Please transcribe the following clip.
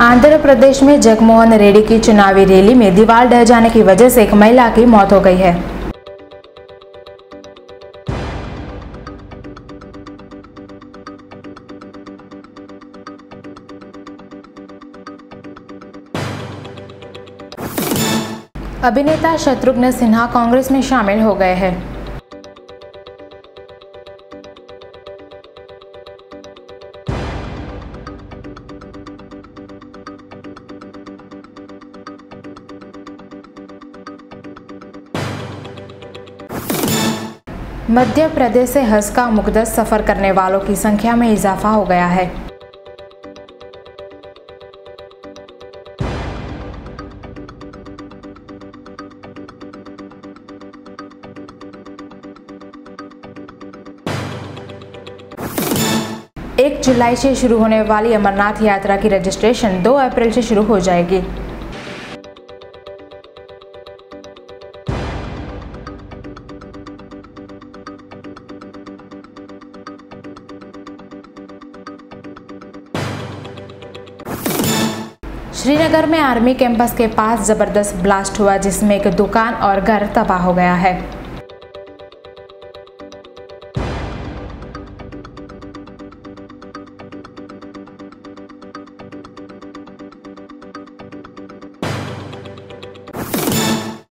आंध्र प्रदेश में जगमोहन रेड्डी की चुनावी रैली में दीवार ढह जाने की वजह से एक महिला की मौत हो गई है। अभिनेता शत्रुघ्न सिन्हा कांग्रेस में शामिल हो गए हैं। मध्य प्रदेश से हज का मुकदस सफ़र करने वालों की संख्या में इजाफा हो गया है। एक जुलाई से शुरू होने वाली अमरनाथ यात्रा की रजिस्ट्रेशन 2 अप्रैल से शुरू हो जाएगी। श्रीनगर में आर्मी कैंपस के पास ज़बरदस्त ब्लास्ट हुआ, जिसमें एक दुकान और घर तबाह हो गया है।